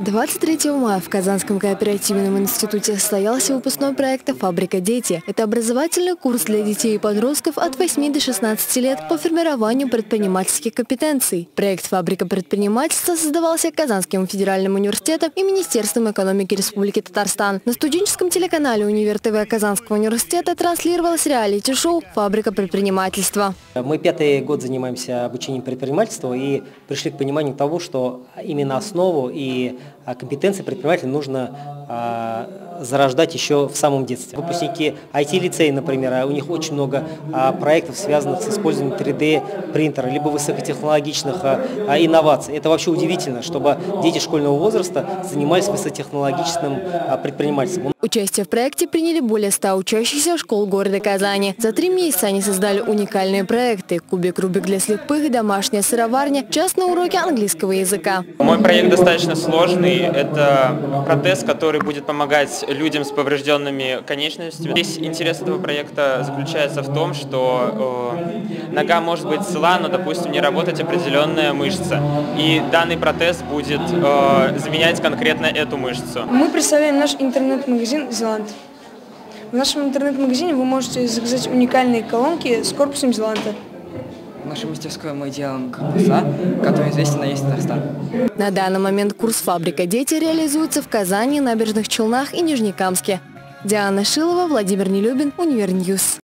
23 мая в Казанском кооперативном институте состоялся выпускной проекта «Фабрика дети». Это образовательный курс для детей и подростков от 8 до 16 лет по формированию предпринимательских компетенций. Проект «Фабрика предпринимательства» создавался Казанским федеральным университетом и Министерством экономики Республики Татарстан. На студенческом телеканале «Универ ТВ» Казанского университета транслировалось реалити-шоу «Фабрика предпринимательства». Мы пятый год занимаемся обучением предпринимательства и пришли к пониманию того, что именно основу и а компетенции предпринимателя нужно а, зарождать еще в самом детстве. Выпускники IT-лицея, например, а у них очень много проектов, связанных с использованием 3D принтера, либо высокотехнологичных инноваций. Это вообще удивительно, чтобы дети школьного возраста занимались высокотехнологичным предпринимательством. Участие в проекте приняли более 100 учащихся школ города Казани. За три месяца они создали уникальные проекты – кубик Рубик для слепых, домашняя сыроварня, частные уроки английского языка. Мой проект достаточно сложный. Это протез, который будет помогать людям с поврежденными конечностями. Здесь интерес этого проекта заключается в том, что э, нога может быть цела, но, допустим, не работать определенная мышца. И данный протез будет э, заменять конкретно эту мышцу. Мы представляем наш интернет-магазин «Зеланд». В нашем интернет-магазине вы можете заказать уникальные колонки с корпусом «Зеланта». В нашей мастерской мы делаем корпуса, которые известны на весь Татарстан. На данный момент курс «Фабрика дети» реализуется в Казани, Набережных Челнах и Нижнекамске. Диана Шилова, Владимир Нелюбин, Универньюз.